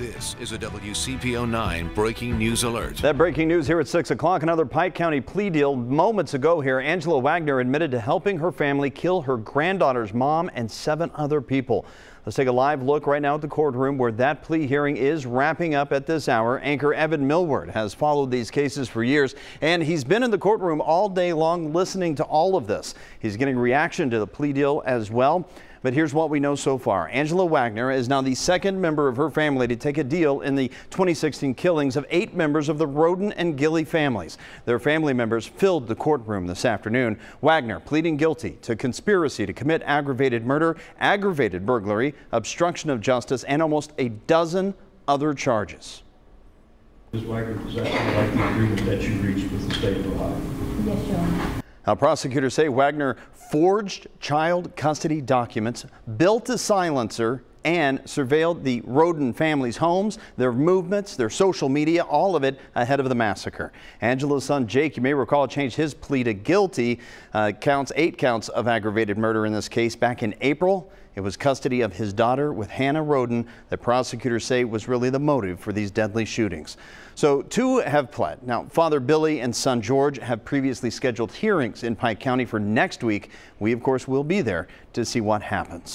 This is a WCPO 9 breaking news alert. That breaking news here at 6 o'clock. Another Pike County plea deal moments ago here. Angela Wagner admitted to helping her family kill her granddaughter's mom and seven other people. Let's take a live look right now at the courtroom where that plea hearing is wrapping up at this hour. Anchor Evan Millward has followed these cases for years, and he's been in the courtroom all day long listening to all of this. He's getting reaction to the plea deal as well. But here's what we know so far. Angela Wagner is now the second member of her family to take a deal in the 2016 killings of eight members of the Rhoden and Gilley families. Their family members filled the courtroom this afternoon. Wagner pleading guilty to conspiracy to commit aggravated murder, aggravated burglary, obstruction of justice, and almost a dozen other charges. Ms. Wagner, does that sound like the agreement that you reached with the state of Ohio? Yes, Your Honor. Now, prosecutors say Wagner forged child custody documents, built a silencer, and surveilled the Rhoden family's homes, their movements, their social media, all of it ahead of the massacre. Angela's son Jake, you may recall, changed his plea to guilty, uh, counts eight counts of aggravated murder in this case back in April. It was custody of his daughter with Hanna Rhoden that prosecutors say was really the motive for these deadly shootings. So two have pled. Now, Father Billy and son George have previously scheduled hearings in Pike County for next week. We, of course, will be there to see what happens.